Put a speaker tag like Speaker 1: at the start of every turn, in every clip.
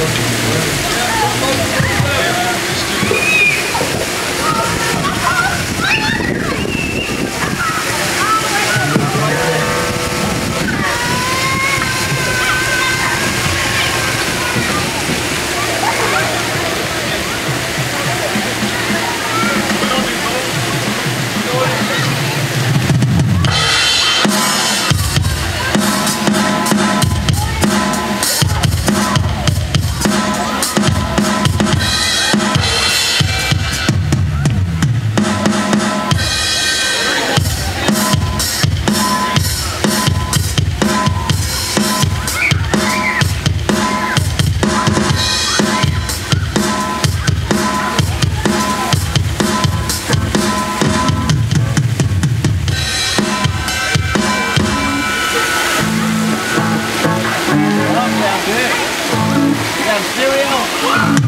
Speaker 1: Thank you. Hey,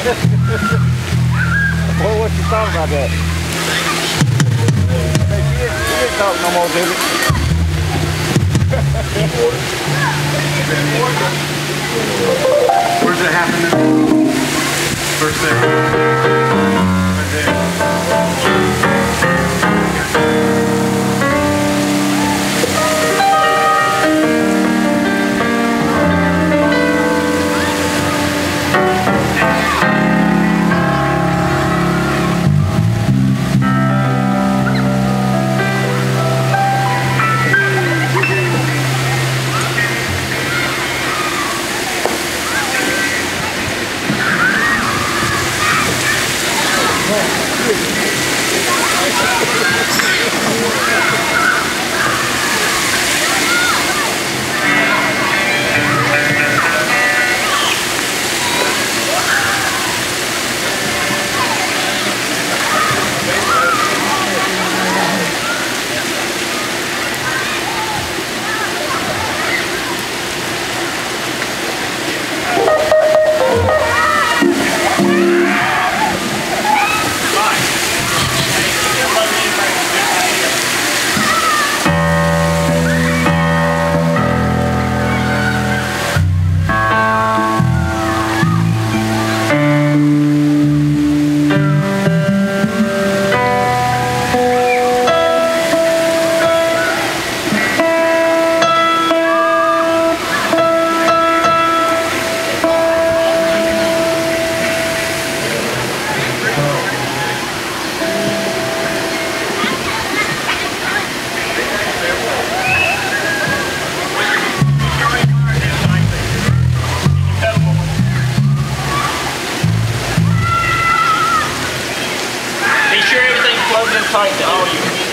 Speaker 1: Well, what you thought about that? Hey, she didn't, she didn't talk no more, did it?
Speaker 2: Where's it happening? First thing. Right there.
Speaker 3: Floating in tight to all you.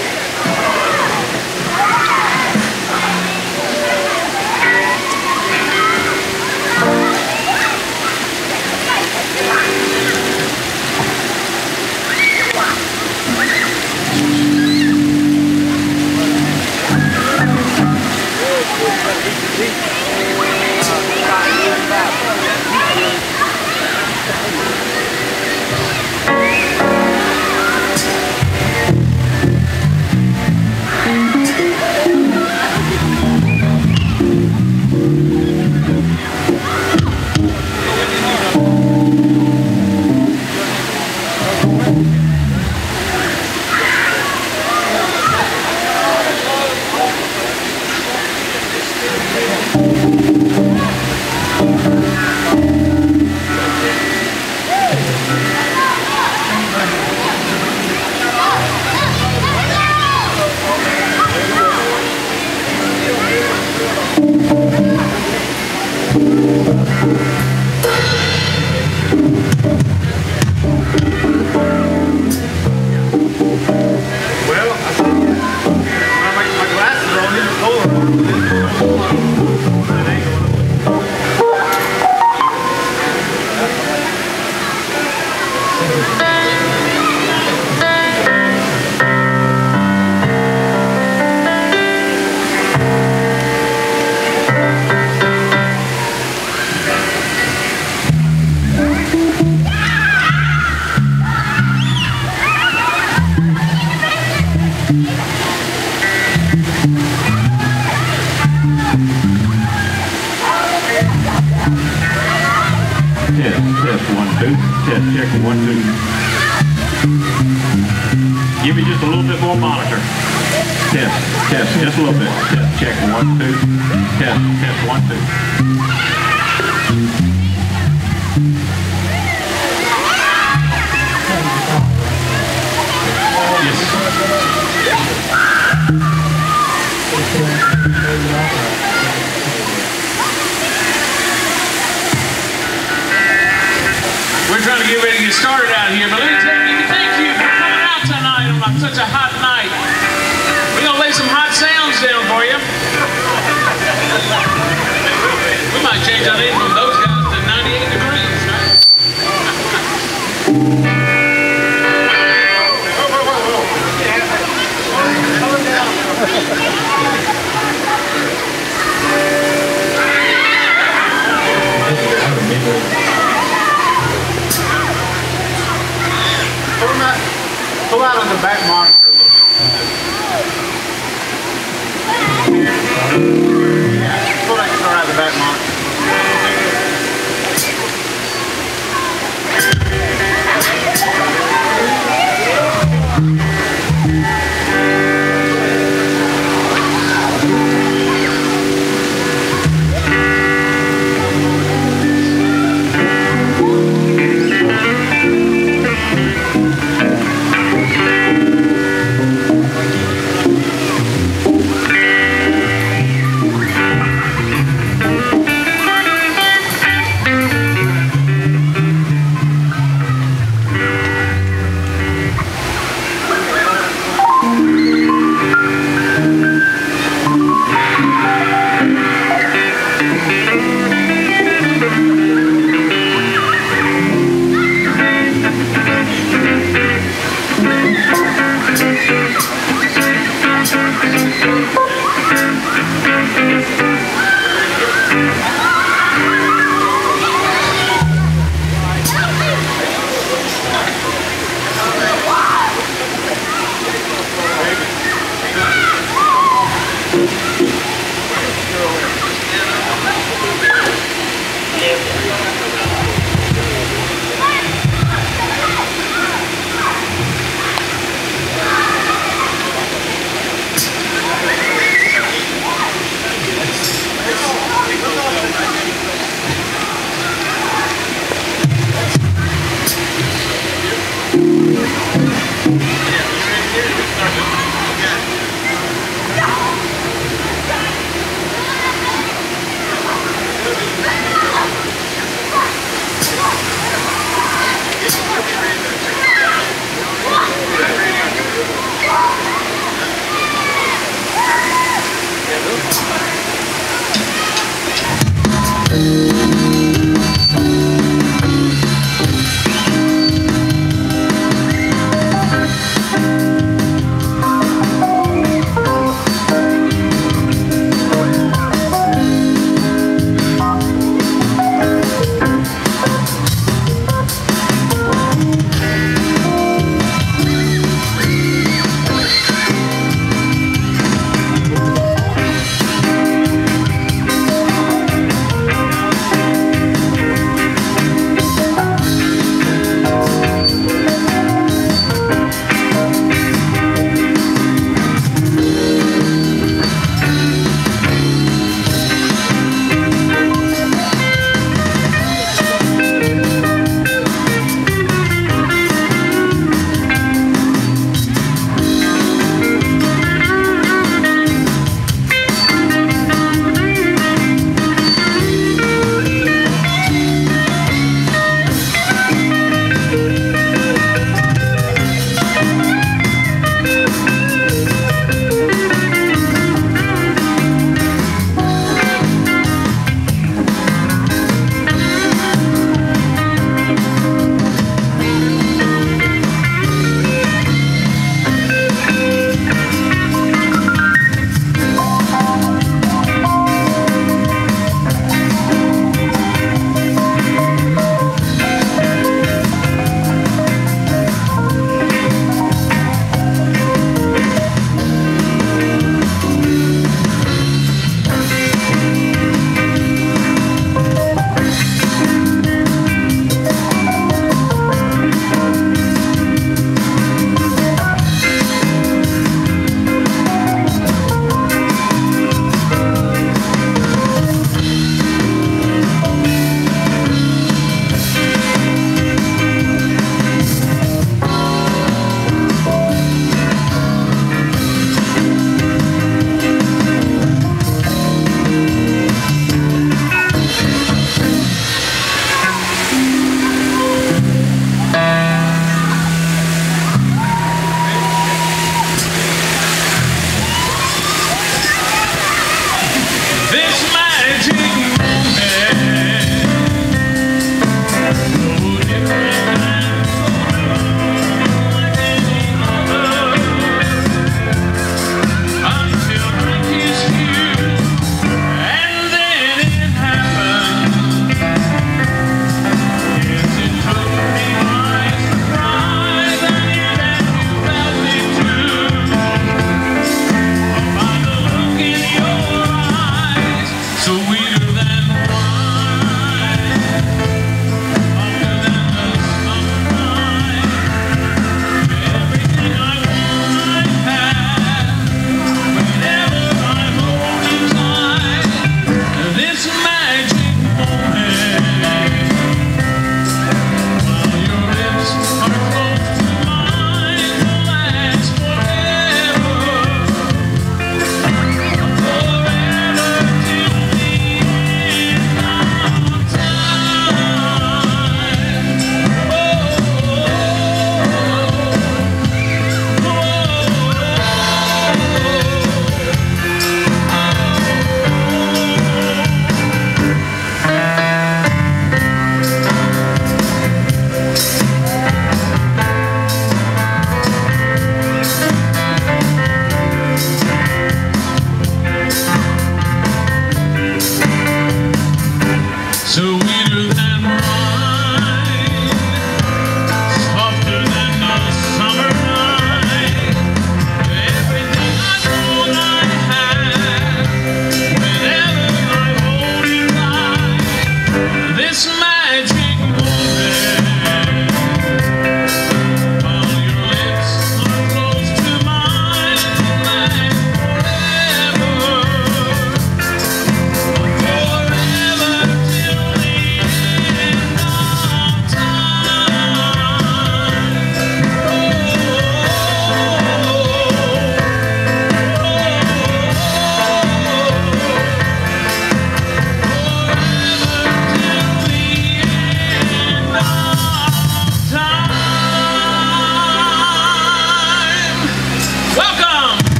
Speaker 1: One, two. Give me just a little bit more monitor. Test, test, just a little bit. Test, check, one, two. Test, test, one, two.
Speaker 2: Here, but let me you, thank you for coming out tonight on such a hot night. We're gonna lay some hot sounds down for you. We might change our name from those
Speaker 3: Pull out, pull out on the back monitor out of the back monitor.
Speaker 2: one Thank you.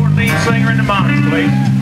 Speaker 2: More lead singer in the Bonnets, please.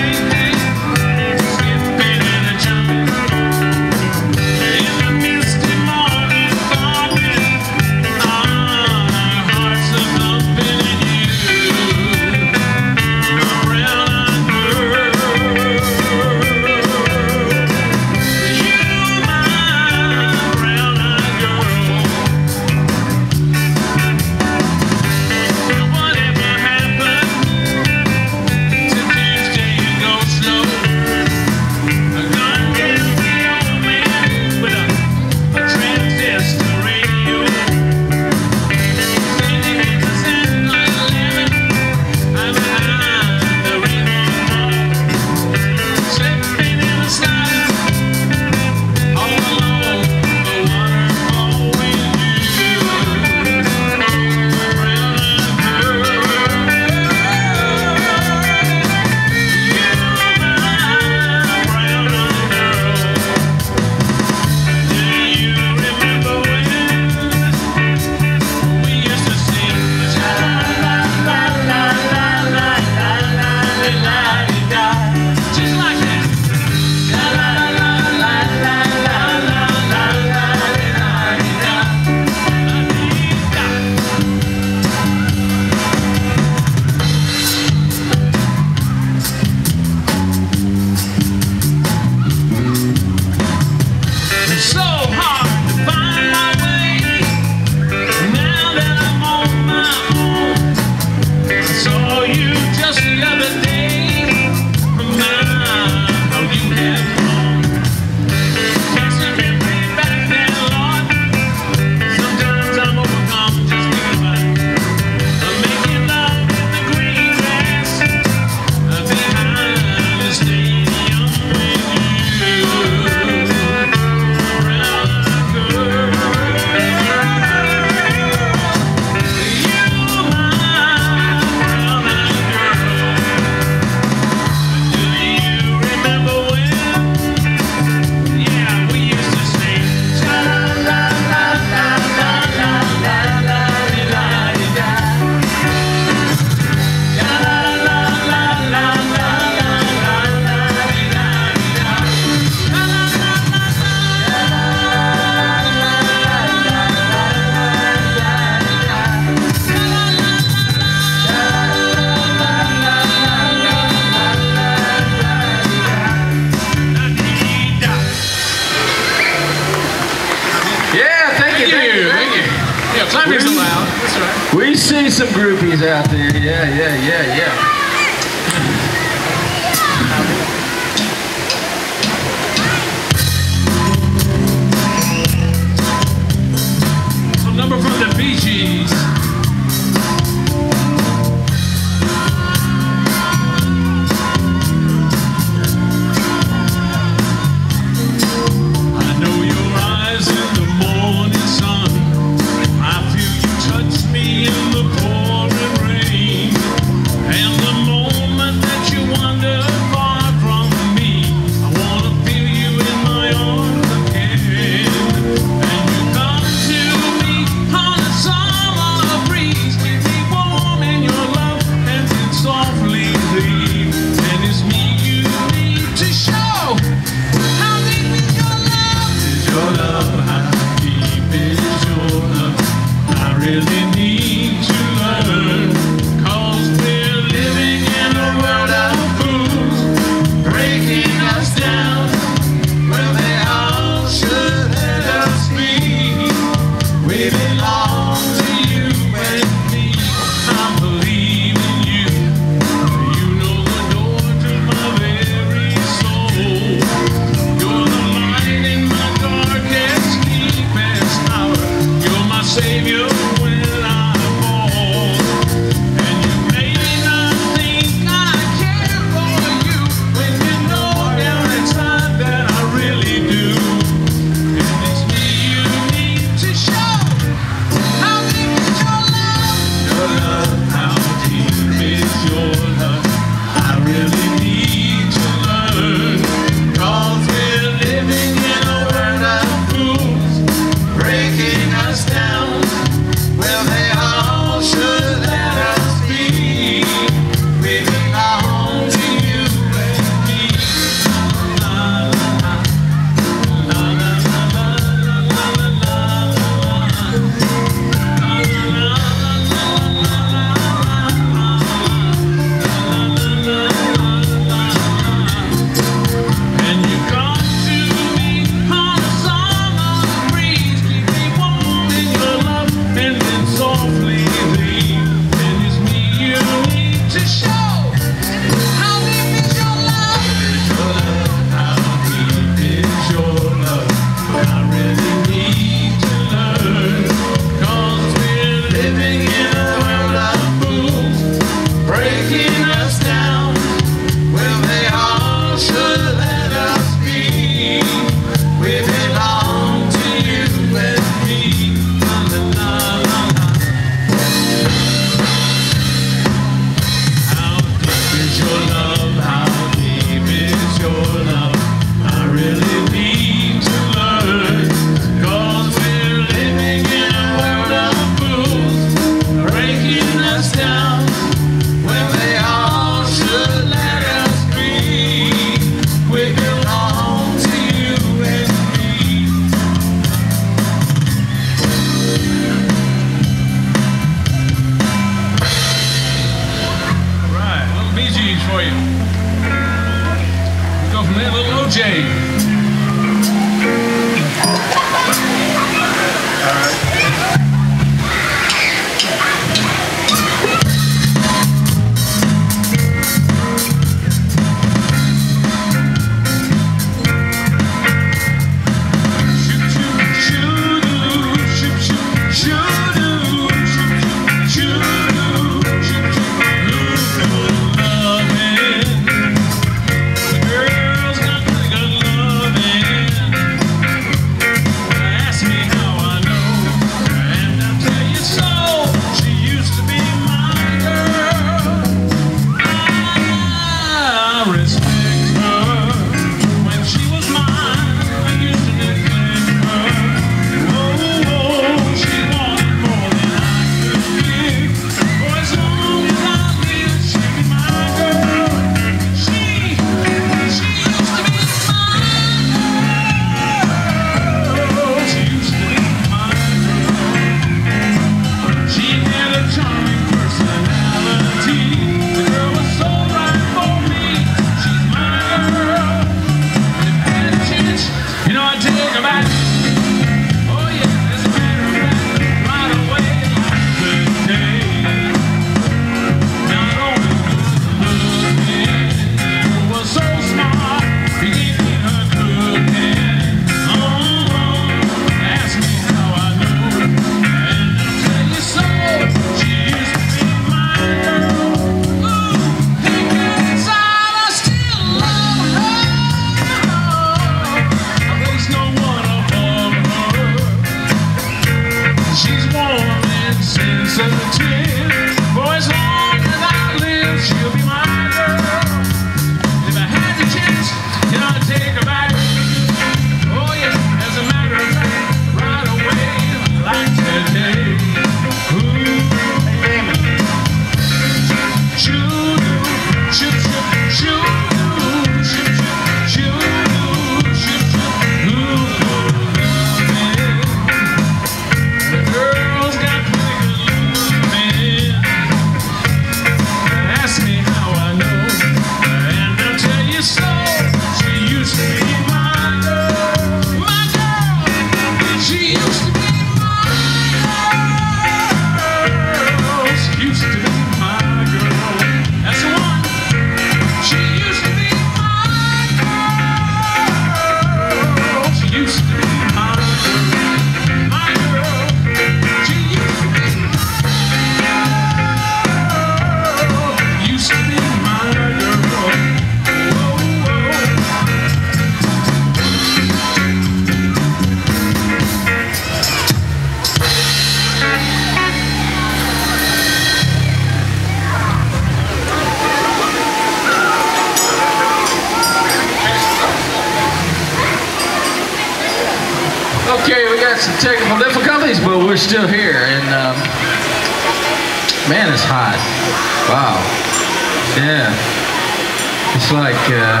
Speaker 3: it's like
Speaker 1: uh,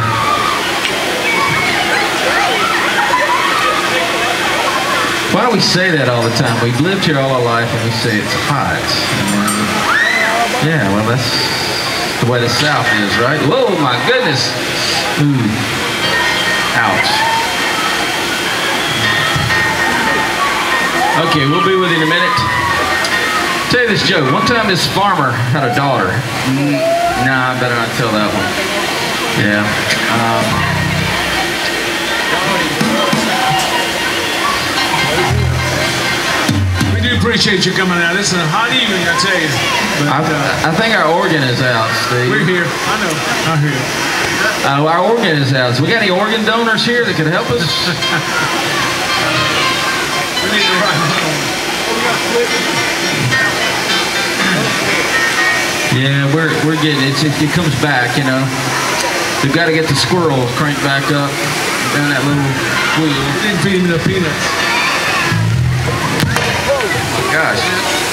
Speaker 1: why do we say that all the time? We've lived here all our life and we say it's hot. Yeah well that's the way the south is right? Whoa my goodness. Ooh. ouch. Okay we'll be with you in a minute. Tell you this joke. One time this farmer had a daughter. Nah I better not tell that one. Yeah. Um,
Speaker 2: we do appreciate you coming out. It's a hot evening, I tell you. But, I, uh,
Speaker 1: I, think our organ is out, Steve.
Speaker 2: We're here. I know. I hear.
Speaker 1: Uh, our organ is out. So we got any organ donors here that can help us?
Speaker 2: we need.
Speaker 1: Yeah, we're we're getting it. It comes back, you know. We've got to get the squirrel cranked back up down that little wheel.
Speaker 2: Didn't feed him the peanuts.
Speaker 1: Oh my gosh.